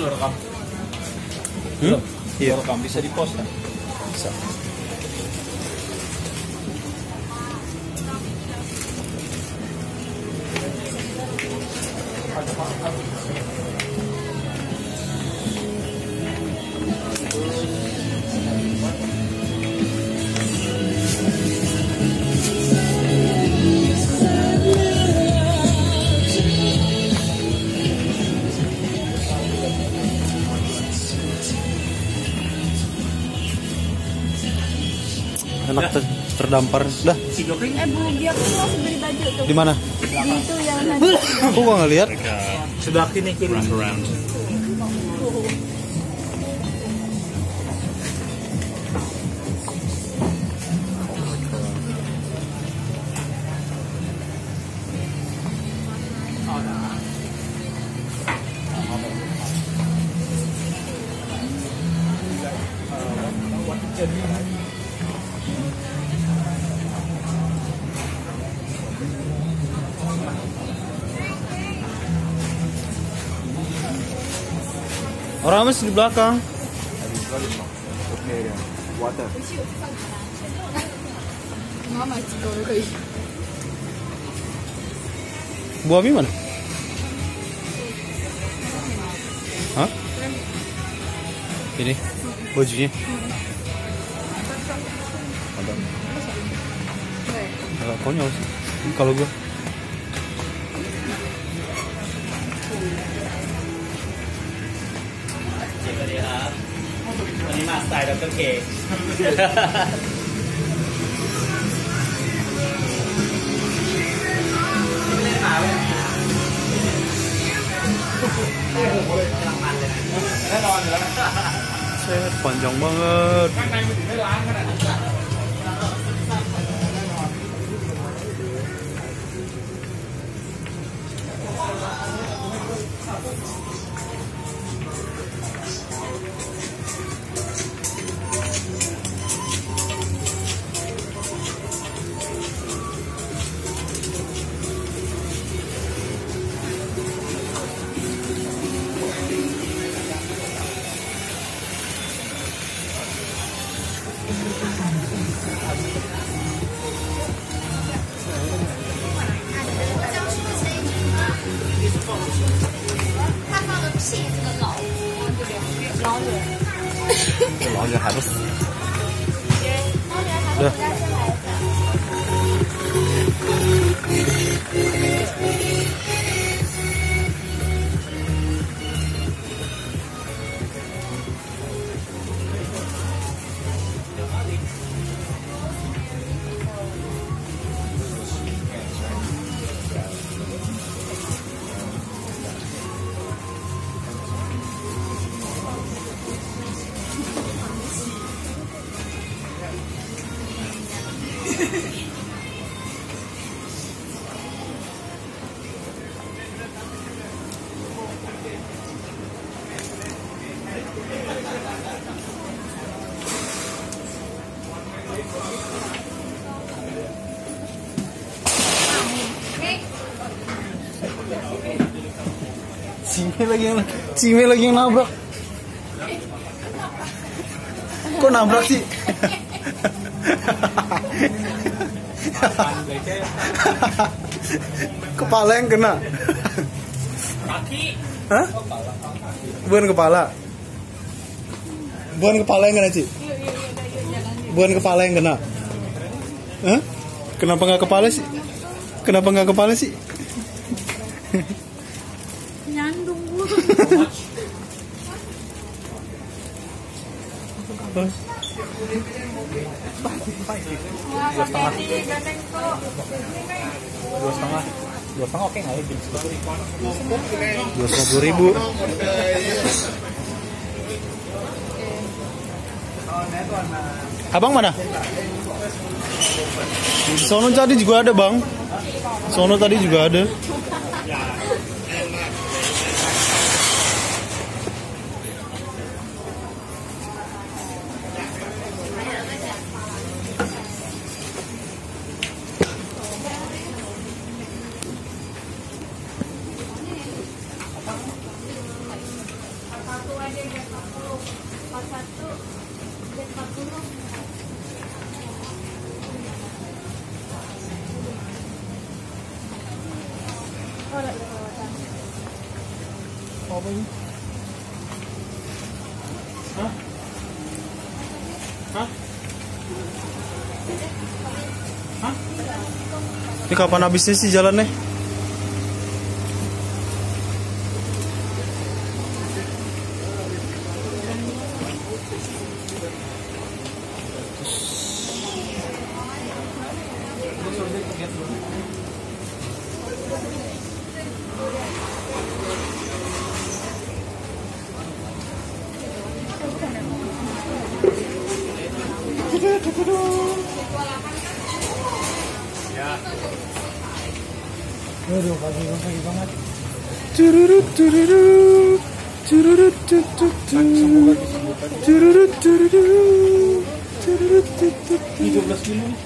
lo rekam. Hmm? Iya. Rekam bisa di post kan? Bisa. Enak terdampar. Dah, Eh Bu dia kan masih beli baju tuh. di mana? Di itu yang tadi. Aku gak ngeliat. Sudah kini kiri. Orang masih di belakang. Water. Mama cikgu kali. Bu Ami mana? Hah? Ini bajunya. Agak konyol sih. Kalau gue. ใส่แบบกางเกงแน่นอนอยู่แล้วเชฟฝันจงบ้างเอิญข้างในมันถึงได้ล้างขนาดนี้ 老远还不死。对。Lagi yang Cime lagi yang nabrak. Kok nabrak sih? Kepala yang kena. Kaki. Hah? Bukan kepala. Bukan kepala yang kena, Ci. Bukan kepala yang kena. Hah? Kenapa nggak kepala sih? Kenapa nggak kepala sih? Dua setengah. Dua setengah. Dua setengah oke nggak ya? Dua puluh ribu. Abang mana? Sono tadi juga ada bang. Sono tadi juga ada. Ini? Hah? Hah? Hah? Ini kapan habisnya sih jalannya? Tururut tururut tururut tutut tururut tururut tururut tutut 13 kilo nih.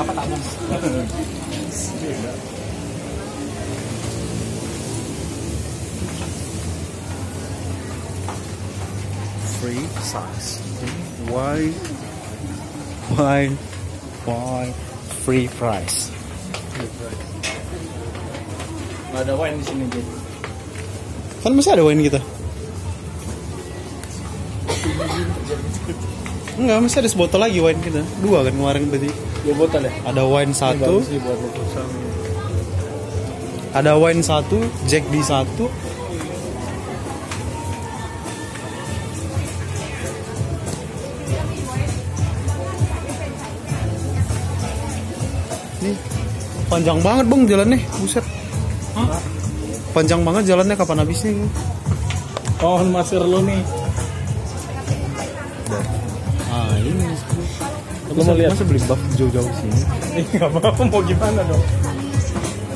Apa tabung? free size. Why? Why? Why? Free price. Nggak ada wine di sini, Jay. Kan masih ada wine kita. Enggak, masih ada sebotol lagi wine kita. Dua kan kemarin berarti. Dua botol ya? Ada wine satu, ada wine satu, Jack di satu. Panjang banget bang jalannya, buset. Hah? Panjang banget jalannya kapan habisnya? Oh, masir lu nih. Ah ini. Lu mau lihat? Masa beli buff jauh-jauh sini? Eh, nggak apa-apa, mau gimana dong?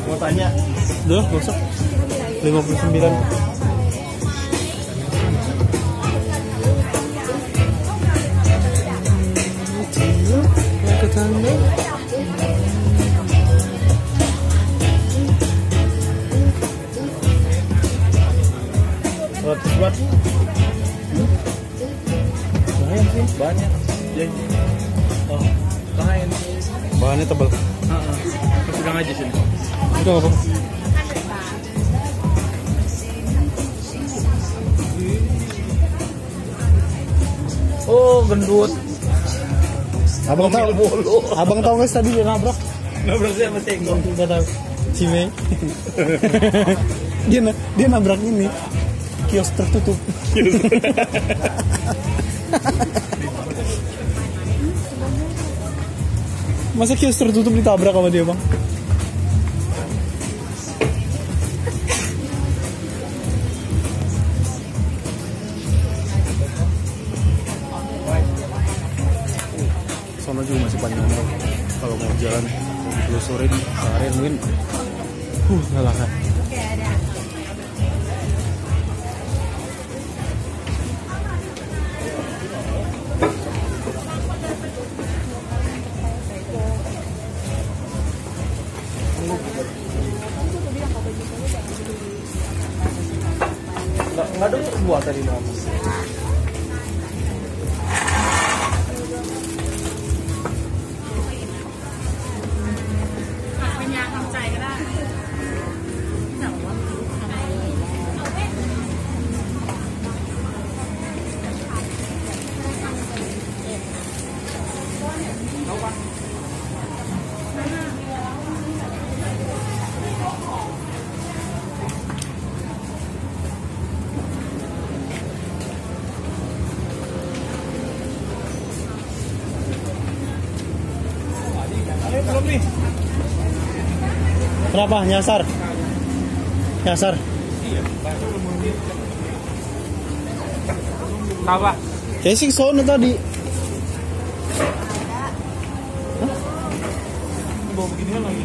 Mau tanya. Udah, gak usah. 59. Ratus watt. Lumayan sih, banyak. Jay. Oh, lumayan. Bahannya tebal. Heeh. Pegang aja sini. Udah apa? Oh, gendut. Abang tahu, abang tahu nggak tadi dia nabrak? Nabrak siapa sih? Nggak tahu. Cime. dia dia nabrak ini kios tertutup. Masa kios tertutup ditabrak sama dia bang? Soalnya juga masih panjang. Kalau mau jalan mau ditelusurin seharian mungkin uh nggak Nggak, nggak ada dua tadi nama. Ayo, Kenapa nyasar? Nyasar. Apa? Casing sono tadi. Bawa beginian lagi.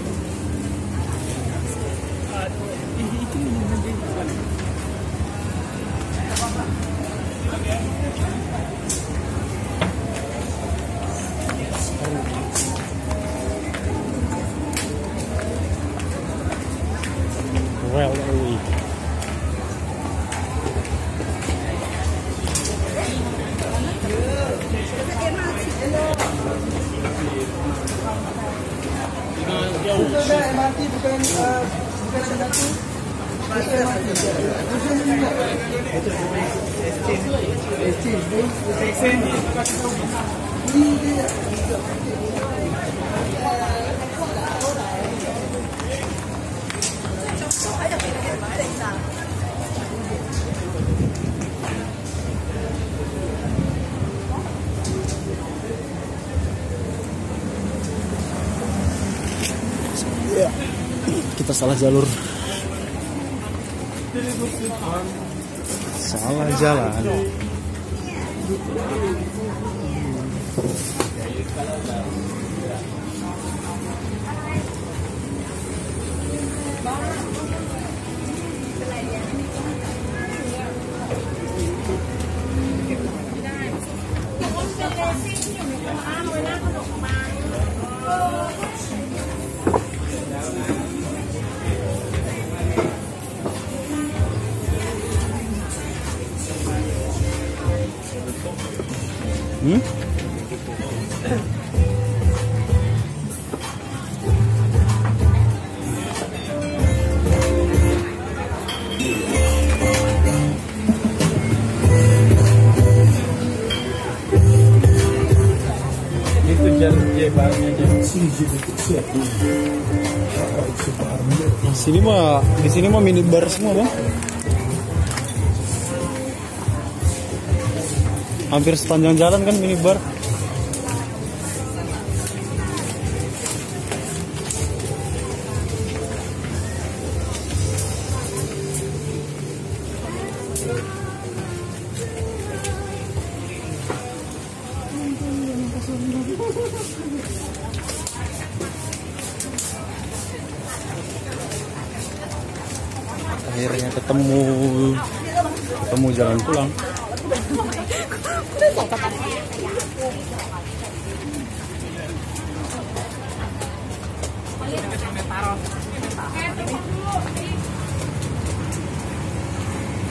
well a week. Exchange, exchange, exchange. Salah jalur. Salah jalan. Hmm? Aja. Sini mah di sini mah mini bar semua, Bang. Hampir sepanjang jalan kan mini bar. ketemu ketemu jalan pulang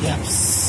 Yes.